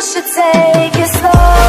should take it slow.